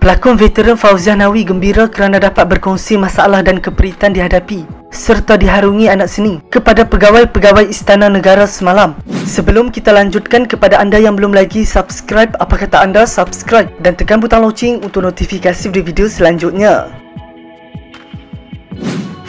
Pelakon veteran Fauziah Nawi gembira kerana dapat berkongsi masalah dan keperitan dihadapi serta diharungi anak seni kepada pegawai-pegawai Istana Negara semalam. Sebelum kita lanjutkan kepada anda yang belum lagi subscribe, apa kata anda subscribe dan tekan butang loceng untuk notifikasi video selanjutnya.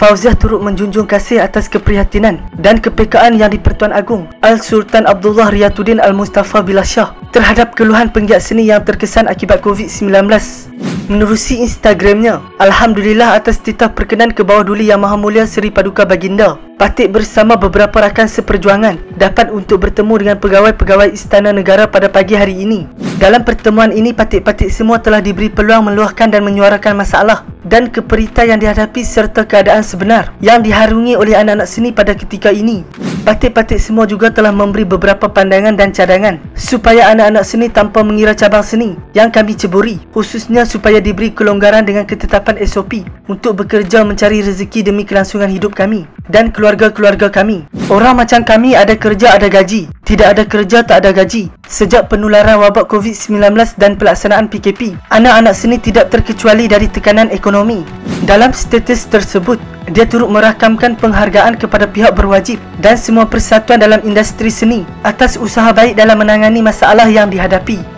Fauziah turut menjunjung kasih atas keprihatinan dan kepekaan yang di-Pertuan Agong Al-Sultan Abdullah Riyatuddin Al-Mustafa Bilashah terhadap keluhan penggiat seni yang terkesan akibat COVID-19. Menerusi Instagramnya, Alhamdulillah atas titah perkenan ke bawah duli Yang Maha Mulia Seri Paduka Baginda. Patik bersama beberapa rakan seperjuangan dapat untuk bertemu dengan pegawai-pegawai Istana Negara pada pagi hari ini. Dalam pertemuan ini, patik-patik semua telah diberi peluang meluahkan dan menyuarakan masalah dan keperita yang dihadapi serta keadaan sebenar yang diharungi oleh anak-anak seni pada ketika ini. Patik-patik semua juga telah memberi beberapa pandangan dan cadangan supaya anak-anak seni tanpa mengira cabang seni yang kami ceburi khususnya supaya diberi kelonggaran dengan ketetapan SOP untuk bekerja mencari rezeki demi kelangsungan hidup kami dan keluarga-keluarga kami. Orang macam kami ada kerja ada gaji, tidak ada kerja tak ada gaji. Sejak penularan wabak COVID-19 dan pelaksanaan PKP, anak-anak seni tidak terkecuali dari tekanan ekonomi. Dalam status tersebut, dia turut merakamkan penghargaan kepada pihak berwajib dan semua persatuan dalam industri seni atas usaha baik dalam menangani masalah yang dihadapi.